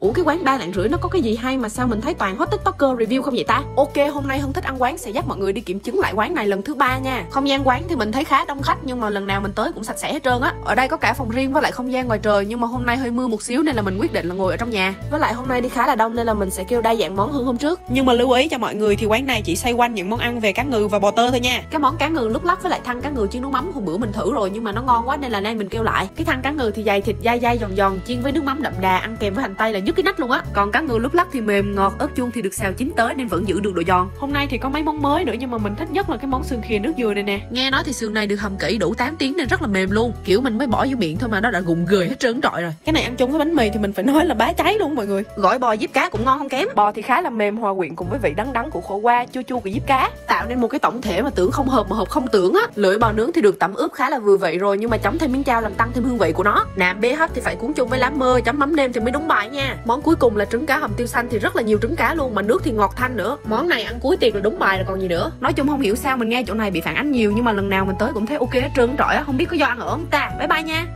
Ủa cái quán ba lạng rưỡi nó có cái gì hay mà sao mình thấy toàn hot tiktoker review không vậy ta? Ok hôm nay Hân thích ăn quán sẽ dắt mọi người đi kiểm chứng lại quán này lần thứ ba nha. Không gian quán thì mình thấy khá đông khách nhưng mà lần nào mình tới cũng sạch sẽ hết trơn á. Ở đây có cả phòng riêng với lại không gian ngoài trời nhưng mà hôm nay hơi mưa một xíu nên là mình quyết định là ngồi ở trong nhà. Với lại hôm nay đi khá là đông nên là mình sẽ kêu đa dạng món hơn hôm trước. Nhưng mà lưu ý cho mọi người thì quán này chỉ xoay quanh những món ăn về cá ngừ và bò tơ thôi nha. Cái món cá ngừ lúc lắc với lại thăn cá ngừ chiên nước mắm hôm bữa mình thử rồi nhưng mà nó ngon quá nên là nay mình kêu lại. Cái thăn cá ngừ thì dày thịt dai dai giòn giòn chiên với nước mắm đậm đà ăn kèm với hành tây là nhất cái nách luôn á. Còn cá ngừ lúc lắc thì mềm ngọt ớt chuông thì được xào chín tới nên vẫn giữ được độ giòn. Hôm nay thì có mấy món mới nữa nhưng mà mình thích nhất là cái món xương khìa nước dừa này nè. Nghe nói thì xương này được hầm kỹ đủ 8 tiếng nên rất là mềm luôn. Kiểu mình mới bỏ vô miệng thôi mà nó đã gụng gười hết trơn trọi rồi. Cái này ăn chung với bánh mì thì mình phải nói là bá cháy luôn mọi người. Gỏi bò diếp cá cũng ngon không kém. Bò thì khá là mềm hòa quyện cùng với vị đắng đắng của khổ qua chua chua của diếp cá. Tạo nên một cái tổng thể mà tưởng không hợp mà hợp không tưởng á. Lưỡi bò nướng thì được tẩm ướp khá là vừa vị rồi nhưng mà chấm thêm miếng chao làm tăng thêm hương vị của nó. Nạm bê hấp thì phải cuốn chung với lá mơ chấm mắm nêm thì mới đúng bài nha món cuối cùng là trứng cá hầm tiêu xanh thì rất là nhiều trứng cá luôn mà nước thì ngọt thanh nữa. Món này ăn cuối tiệc là đúng bài rồi còn gì nữa? Nói chung không hiểu sao mình nghe chỗ này bị phản ánh nhiều nhưng mà lần nào mình tới cũng thấy ok hết trơn trọi á không biết có do ăn ở không ta. Bye bye nha